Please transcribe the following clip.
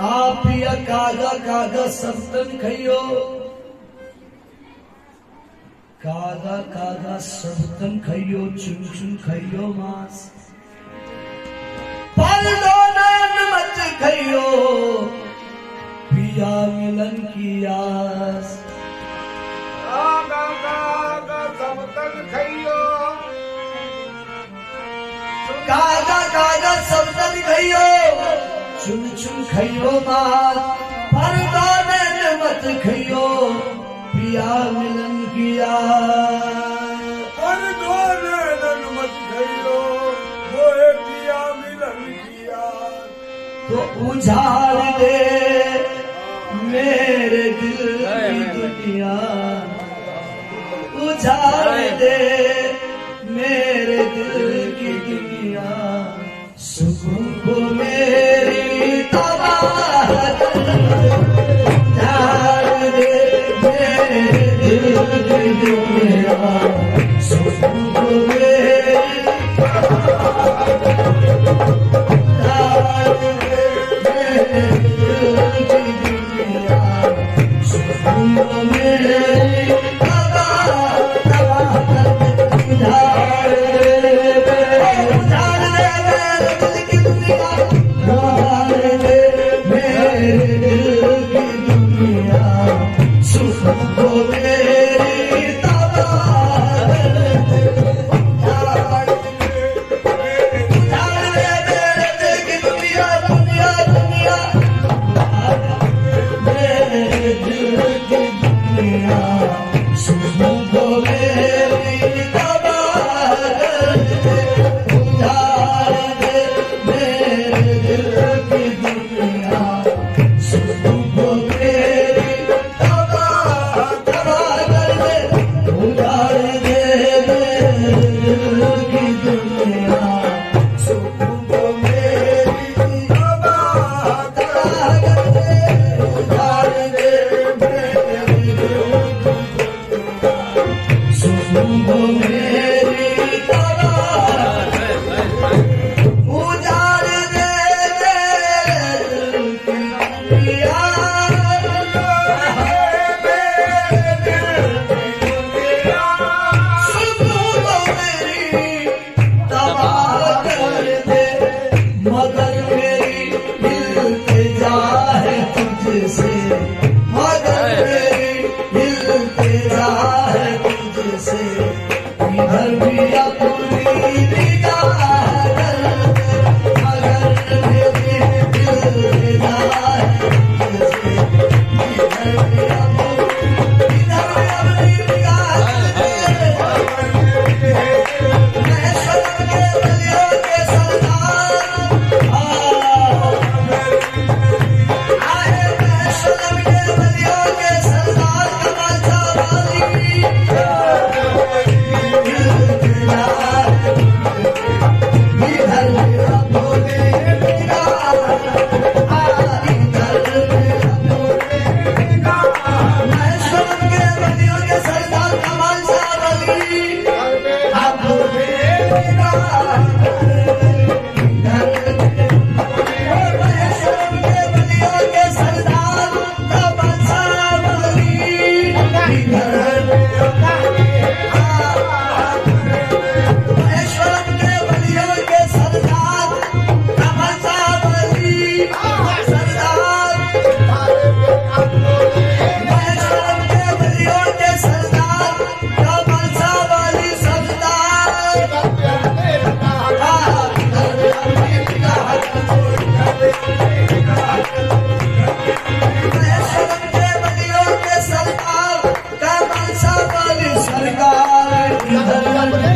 आप या कागा कागा खइयो चुन चुन खइयो मांस। नैन मत खइयो पिया मिलन की आस। कागा खइयो चुन चुन खइयो मांस पर दो नैन मत खइयो पिया मिलन की आस तो उजाड़ दे मेरे दिल की दुनिया। उजाड़ दे मेरे दिल की दुनिया। सुकून को है Thank you.